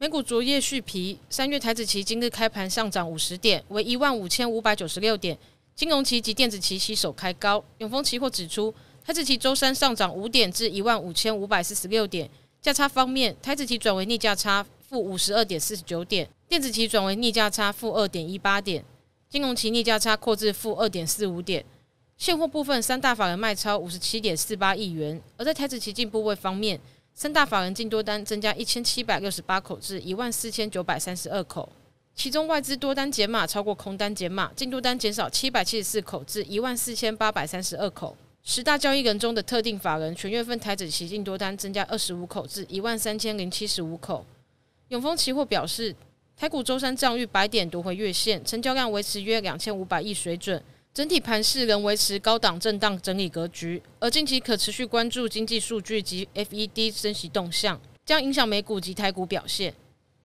美股昨夜续皮，三月台子期今日开盘上涨五十点，为一万五千五百九十六点。金融期及电子期携手开高。永丰期货指出，台子期周三上涨五点至一万五千五百四十六点。价差方面，台子期转为逆价差负五十二点四十九点，电子期转为逆价差负二点一八点，金融期逆价差扩至负二点四五点。现货部分，三大法人卖超五十七点四八亿元。而在台子期进部位方面，三大法人净多单增加一千七百六十八口至一万四千九百三十二口，其中外资多单减码超过空单减码，净多单减少七百七十四口至一万四千八百三十二口。十大交易人中的特定法人，全月份台子期净多单增加二十五口至一万三千零七十五口。永丰期货表示，台股周三涨逾百点夺回月线，成交量维持约两千五百亿水准。整体盘势仍维持高档震荡整理格局，而近期可持续关注经济数据及 FED 升息动向，将影响美股及台股表现。